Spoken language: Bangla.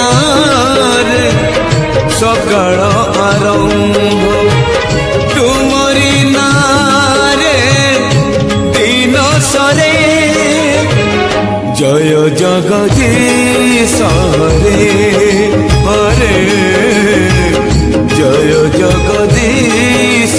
ନାରେ ସକାଳ ଆରମ୍ଭ ତୁମରି ନାରେ ଦିନ ସରେ জয় জগদীশ হরে হরে জয় জগদীশ